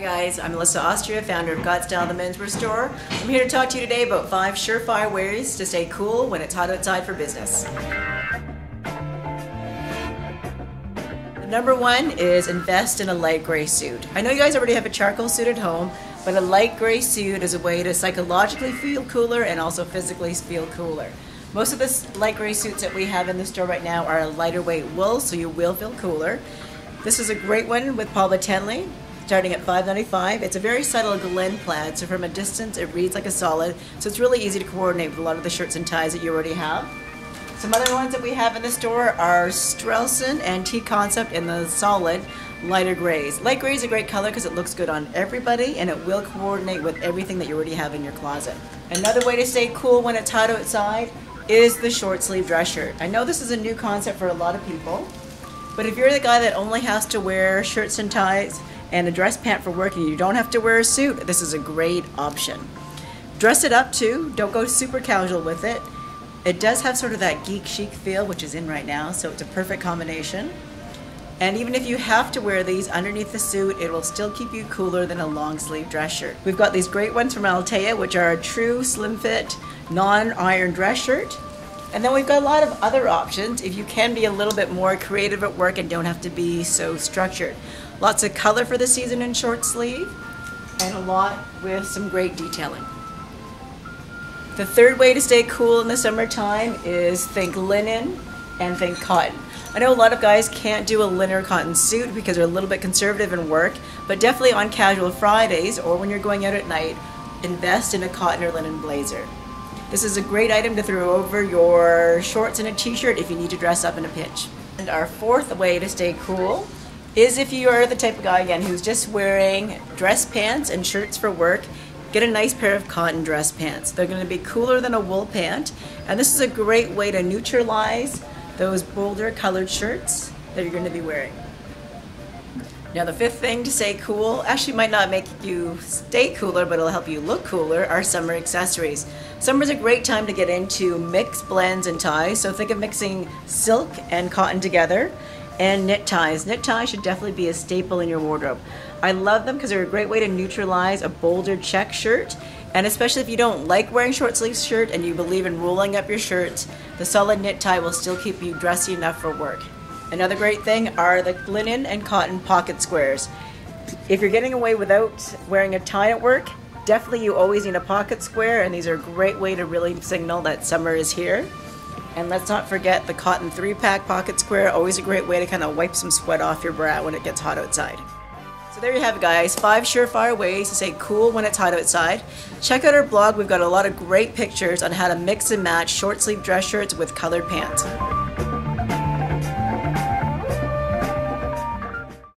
guys, I'm Melissa Austria, founder of Gotstyle, the menswear store. I'm here to talk to you today about five surefire ways to stay cool when it's hot outside for business. Number one is invest in a light gray suit. I know you guys already have a charcoal suit at home, but a light gray suit is a way to psychologically feel cooler and also physically feel cooler. Most of the light gray suits that we have in the store right now are a lighter weight wool, so you will feel cooler. This is a great one with Paul Betenly, starting at $5.95. It's a very subtle Glen plaid, so from a distance it reads like a solid, so it's really easy to coordinate with a lot of the shirts and ties that you already have. Some other ones that we have in the store are Strellson and T-Concept in the solid lighter grays. Light gray is a great color because it looks good on everybody and it will coordinate with everything that you already have in your closet. Another way to stay cool when it's hot outside is the short sleeve dress shirt. I know this is a new concept for a lot of people, but if you're the guy that only has to wear shirts and ties and a dress pant for work and you don't have to wear a suit, this is a great option. Dress it up too, don't go super casual with it. It does have sort of that geek chic feel, which is in right now, so it's a perfect combination. And even if you have to wear these underneath the suit, it will still keep you cooler than a long sleeve dress shirt. We've got these great ones from Altea, which are a true slim fit, non-iron dress shirt. And then we've got a lot of other options if you can be a little bit more creative at work and don't have to be so structured. Lots of color for the season in short sleeve and a lot with some great detailing. The third way to stay cool in the summertime is think linen and think cotton. I know a lot of guys can't do a linen or cotton suit because they're a little bit conservative in work, but definitely on casual Fridays or when you're going out at night, invest in a cotton or linen blazer. This is a great item to throw over your shorts and a t-shirt if you need to dress up in a pinch. And our fourth way to stay cool is if you are the type of guy again who's just wearing dress pants and shirts for work, get a nice pair of cotton dress pants. They're going to be cooler than a wool pant, and this is a great way to neutralize those bolder colored shirts that you're going to be wearing. Now the fifth thing to stay cool, actually might not make you stay cooler, but it'll help you look cooler, are summer accessories. Summer's a great time to get into mixed blends and ties, so think of mixing silk and cotton together and knit ties. Knit ties should definitely be a staple in your wardrobe. I love them because they're a great way to neutralize a bolder check shirt and especially if you don't like wearing short sleeve shirt and you believe in rolling up your shirts, the solid knit tie will still keep you dressy enough for work. Another great thing are the linen and cotton pocket squares. If you're getting away without wearing a tie at work, definitely you always need a pocket square and these are a great way to really signal that summer is here. And let's not forget the cotton three pack pocket square, always a great way to kind of wipe some sweat off your brow when it gets hot outside. So there you have it guys, five surefire ways to stay cool when it's hot outside. Check out our blog, we've got a lot of great pictures on how to mix and match short sleeve dress shirts with colored pants.